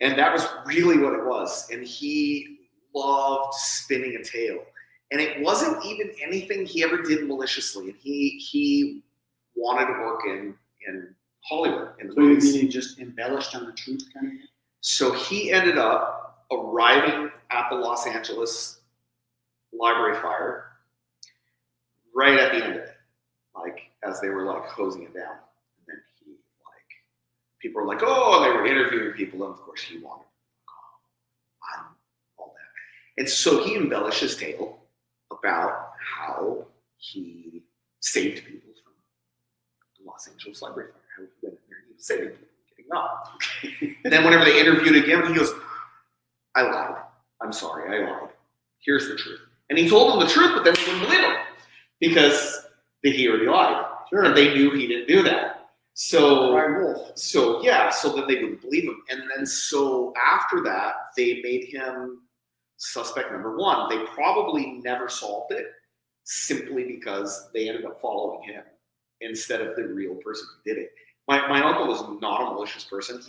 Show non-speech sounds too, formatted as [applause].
And that was really what it was. And he loved spinning a tale. And it wasn't even anything he ever did maliciously. And he he wanted to work in in Hollywood in the So you mean he just embellished on the truth kind of thing? So he ended up arriving at the Los Angeles library fire right at the end of it, like as they were like closing it down. And then he like people were like, oh, and they were interviewing people, and of course he wanted, oh, I'm all that. And so he embellished his tale about how he saved people from the Los Angeles library fire. How he went in there and he was saving people, getting up. [laughs] And then whenever they interviewed again, he goes, I lied. I'm sorry, I lied. Here's the truth. And he told them the truth, but then they wouldn't believe him because they he already lied. Sure. And they knew he didn't do that. So wolf. so yeah, so then they wouldn't believe him. And then so after that, they made him suspect number one. They probably never solved it simply because they ended up following him instead of the real person who did it. My, my uncle was not a malicious person. He